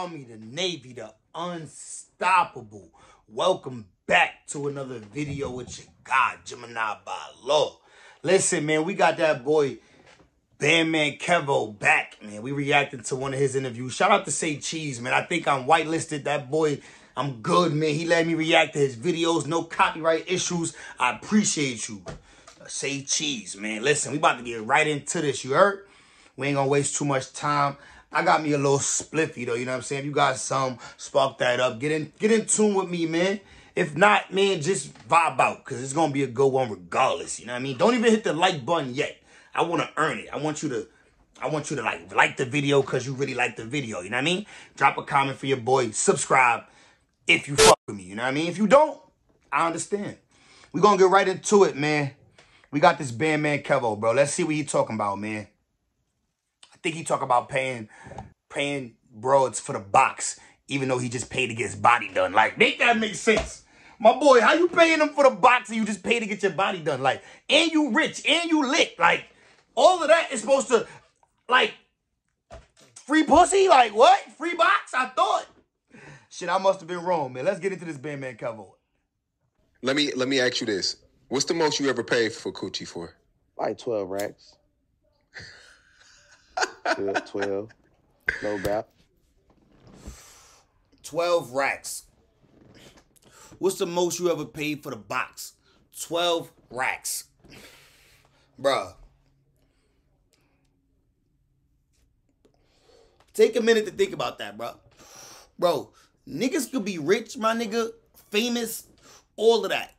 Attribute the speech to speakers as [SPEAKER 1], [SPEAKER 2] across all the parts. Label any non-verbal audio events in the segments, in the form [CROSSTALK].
[SPEAKER 1] Army, the Navy, the unstoppable. Welcome back to another video with your God, Gemini by Law. Listen, man, we got that boy Bandman Kevo back, man. We reacted to one of his interviews. Shout out to Say Cheese, man. I think I'm whitelisted. That boy, I'm good, man. He let me react to his videos. No copyright issues. I appreciate you. Say Cheese, man. Listen, we about to get right into this. You heard? We ain't gonna waste too much time. I got me a little spliffy though, you know what I'm saying? If you got some, spark that up. Get in get in tune with me, man. If not, man, just vibe out. Cause it's gonna be a good one regardless. You know what I mean? Don't even hit the like button yet. I wanna earn it. I want you to I want you to like like the video because you really like the video. You know what I mean? Drop a comment for your boy. Subscribe if you fuck with me. You know what I mean? If you don't, I understand. we gonna get right into it, man. We got this Bandman Kevo, bro. Let's see what he talking about, man think he talk about paying paying broads for the box, even though he just paid to get his body done. Like, make that make sense. My boy, how you paying them for the box and you just pay to get your body done? Like, and you rich, and you lit. Like, all of that is supposed to, like, free pussy? Like, what? Free box? I thought. Shit, I must have been wrong, man. Let's get into this Bandman Kevo.
[SPEAKER 2] Let me let me ask you this. What's the most you ever paid for coochie for?
[SPEAKER 3] Like 12 racks. 12, no doubt.
[SPEAKER 1] 12 racks. What's the most you ever paid for the box? 12 racks. Bruh. Take a minute to think about that, bro. Bro, niggas could be rich, my nigga, famous, all of that.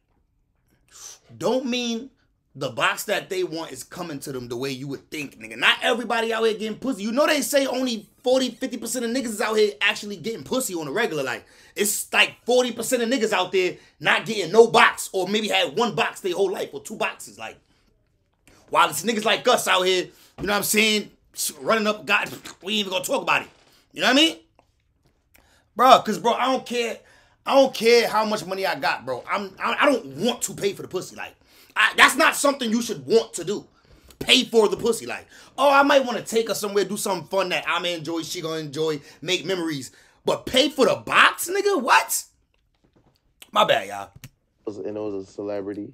[SPEAKER 1] Don't mean the box that they want is coming to them the way you would think, nigga. Not everybody out here getting pussy. You know they say only 40, 50% of niggas is out here actually getting pussy on a regular. Like, it's like 40% of niggas out there not getting no box or maybe had one box their whole life or two boxes. Like, while it's niggas like us out here, you know what I'm saying, running up, God, [SNIFFS] we ain't even gonna talk about it. You know what I mean? Bro, cause bro, I don't care. I don't care how much money I got, bro. I'm I, I don't want to pay for the pussy. Like, I, that's not something you should want to do. Pay for the pussy. Like, oh, I might want to take her somewhere, do something fun that I'm gonna enjoy, she gonna enjoy, make memories. But pay for the box, nigga? What? My bad, y'all.
[SPEAKER 3] And it was a celebrity.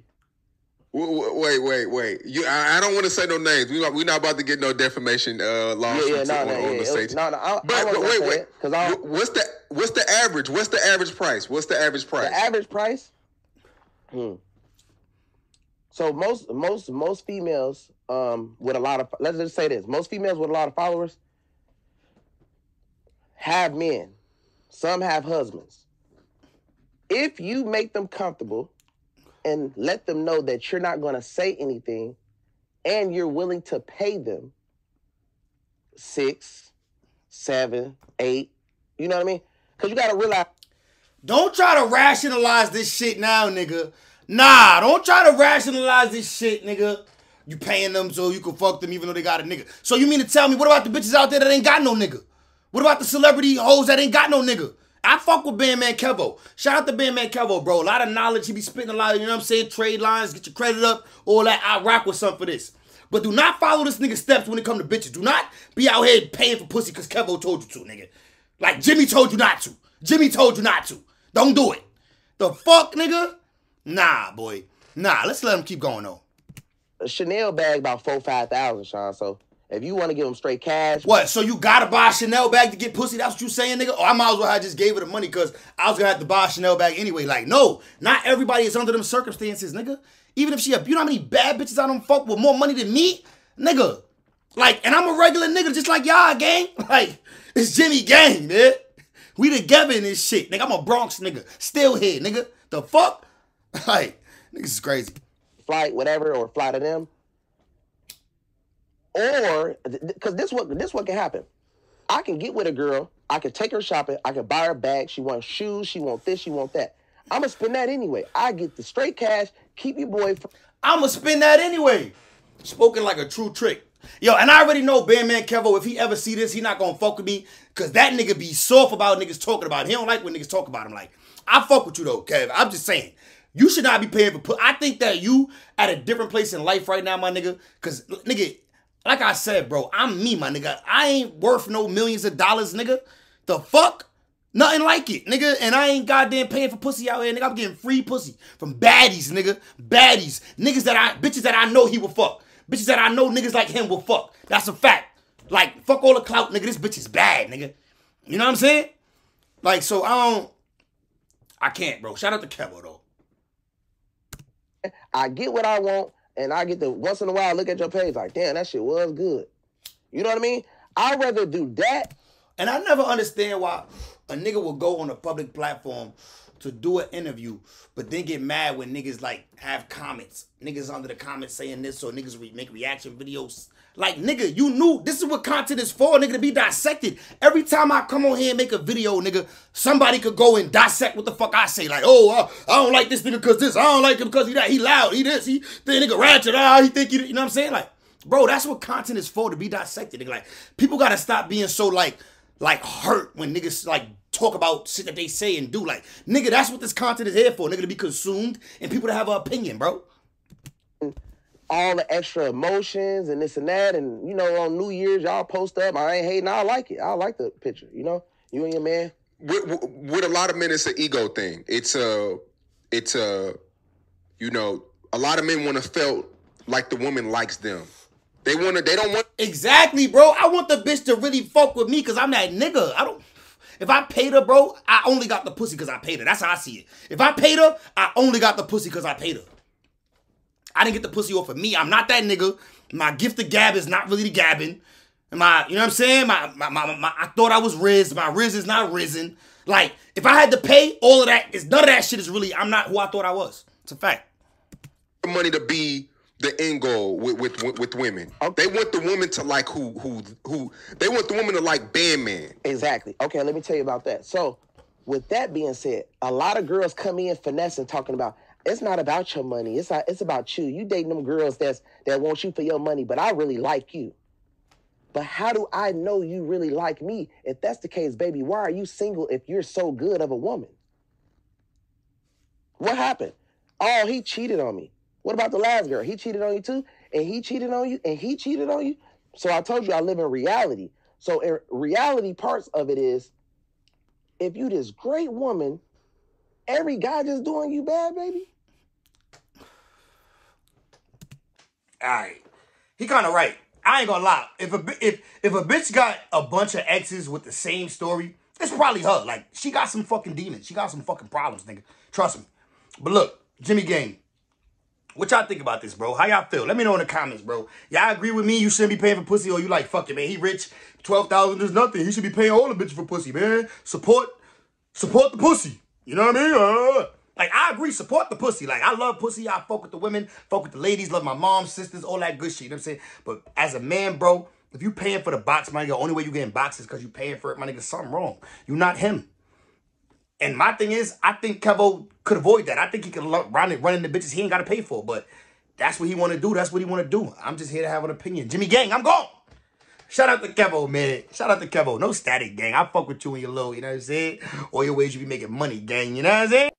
[SPEAKER 2] Wait, wait, wait. You, I, I don't want to say no names. We we not about to get no defamation uh, lawsuits
[SPEAKER 3] yeah, yeah, no,
[SPEAKER 2] on,
[SPEAKER 3] no,
[SPEAKER 2] on
[SPEAKER 3] yeah,
[SPEAKER 2] the stage.
[SPEAKER 3] No, no, I,
[SPEAKER 2] but,
[SPEAKER 3] I
[SPEAKER 2] but wait, wait.
[SPEAKER 3] Because
[SPEAKER 2] what's the what's the average? What's the average price? What's the average price?
[SPEAKER 3] The average price. Hmm. So most most most females um with a lot of let's just say this most females with a lot of followers have men. Some have husbands. If you make them comfortable and let them know that you're not going to say anything and you're willing to pay them six, seven, eight, you know what I mean? Because you got to realize.
[SPEAKER 1] Don't try to rationalize this shit now, nigga. Nah, don't try to rationalize this shit, nigga. You paying them so you can fuck them even though they got a nigga. So you mean to tell me, what about the bitches out there that ain't got no nigga? What about the celebrity hoes that ain't got no nigga? I fuck with Bandman Kevo. Shout out to Bandman Kevo, bro. A lot of knowledge. He be spitting a lot of, you know what I'm saying, trade lines, get your credit up, all that. I rock with some for this. But do not follow this nigga steps when it come to bitches. Do not be out here paying for pussy because Kevo told you to, nigga. Like Jimmy told you not to. Jimmy told you not to. Don't do it. The fuck, nigga? Nah, boy. Nah, let's let him keep going though.
[SPEAKER 3] A Chanel bag about four, five thousand, Sean. So if you want to give him straight cash.
[SPEAKER 1] What? So you gotta buy a Chanel bag to get pussy? That's what you saying, nigga? Or I might as well have just gave her the money because I was gonna have to buy a Chanel bag anyway. Like, no, not everybody is under them circumstances, nigga. Even if she a, you know how many bad bitches I don't fuck with more money than me? Nigga. Like, and I'm a regular nigga just like y'all, gang. [LAUGHS] Like, it's Jimmy gang, man. We together in this shit. Nigga, I'm a Bronx nigga. Still here, nigga. The fuck? [LAUGHS] Like, niggas is crazy.
[SPEAKER 3] Flight, whatever, or fly to them. Or, because this what this what can happen. I can get with a girl. I can take her shopping. I can buy her bag. She wants shoes. She want this. She want that. I'm gonna spend that anyway. I get the straight cash. Keep your boy.
[SPEAKER 1] I'm gonna spend that anyway. Spoken like a true trick. Yo, and I already know Bandman Kevo, if he ever see this, he not gonna fuck with me. Cause that nigga be soft about niggas talking about him. He don't like when niggas talk about him. Like, I fuck with you though, Kev. I'm just saying. You should not be paying for put. I think that you at a different place in life right now, my nigga. Cause nigga, like I said, bro, I'm me, my nigga. I ain't worth no millions of dollars, nigga. The fuck? Nothing like it, nigga. And I ain't goddamn paying for pussy out here, nigga. I'm getting free pussy from baddies, nigga. Baddies. Niggas that I, bitches that I know he will fuck. Bitches that I know niggas like him will fuck. That's a fact. Like, fuck all the clout, nigga. This bitch is bad, nigga. You know what I'm saying? Like, so I don't, I can't, bro. Shout out to Kevo, though.
[SPEAKER 3] I get what I want, and I get to once in a while look at your page like, damn, that shit was good. You know what I mean? I'd rather do that.
[SPEAKER 1] And I never understand why a nigga will go on a public platform to do an interview, but then get mad when niggas like have comments. Niggas under the comments saying this or niggas re- make reaction videos. Like, nigga, you knew this is what content is for, nigga, to be dissected. Every time I come on here and make a video, nigga, somebody could go and dissect what the fuck I say. Like, oh, uh, I don't like this nigga because this. I don't like him because he that. He loud. He this. He the nigga ratchet. Ah, he think he. You know what I'm saying? Like, bro, that's what content is for to be dissected. Nigga. Like, people gotta stop being so like, like hurt when niggas like talk about shit that they say and do. Like, nigga, that's what this content is here for. Nigga, to be consumed and people to have an opinion, bro
[SPEAKER 3] all the extra emotions and this and that. And you know, on New Year's, y'all post up. I ain't hating. I like it. I like the picture. You know, you and your man.
[SPEAKER 2] With, with a lot of men, it's an ego thing. It's a, it's a, you know, a lot of men want to feel like the woman likes them. They want to. They don't want.
[SPEAKER 1] Exactly, bro. I want the bitch to really fuck with me because I'm that nigga. I don't. If I paid her, bro, I only got the pussy because I paid her. That's how I see it. If I paid her, I only got the pussy because I paid her. I didn't get the pussy off of me. I'm not that nigga. My gift of gab is not really the gabbing. My, you know what I'm saying? My, my, my, my, I thought I was riz. My riz is not risen. Like, if I had to pay all of that, is none of that shit is really. I'm not who I thought I was. It's a fact.
[SPEAKER 2] Money to be the end goal with with with women. They want the woman to like who who who. They want the woman to like Bandman.
[SPEAKER 3] Exactly. Okay, let me tell you about that. So, with that being said, a lot of girls come in finessing, talking about it's not about your money. It's not, it's about you. You dating them girls that's that want you for your money, but I really like you. But how do I know you really like me? If that's the case, baby, why are you single if you're so good of a woman? What happened? Oh, he cheated on me. What about the last girl? He cheated on you too? And he cheated on you? And he cheated on you? So I told you I live in reality. So in reality parts of it is if you this great woman, every guy just doing you bad, baby.
[SPEAKER 1] All right, he kind of right. I ain't gonna lie. If a if if a bitch got a bunch of exes with the same story, it's probably her. Like she got some fucking demons. She got some fucking problems, nigga. Trust me. But look, Jimmy Gang. What y'all think about this, bro? How y'all feel? Let me know in the comments, bro. Y'all agree with me? You shouldn't be paying for pussy, or you like, fuck it, man. He rich, twelve thousand is nothing. He should be paying all the bitches for pussy, man. Support, support the pussy. You know what I mean? Uh, like, I agree, support the pussy. Like, I love pussy. I fuck with the women, fuck with the ladies, love my mom, sisters, all that good shit. You know what I'm saying? But as a man, bro, if you paying for the box, my nigga, the only way you getting boxes because you paying for it, my nigga, something wrong. You not him. And my thing is, I think Kevo could avoid that. I think he could run it, running the bitches he ain't got to pay for. But that's what he want to do. That's what he want to do. I'm just here to have an opinion. Jimmy Gang, I'm gone. Shout out to Kevo, man. Shout out to Kevo. No static, gang. I fuck with you and your little, you know what I'm saying? Or your ways you be making money, gang. You know what I'm saying?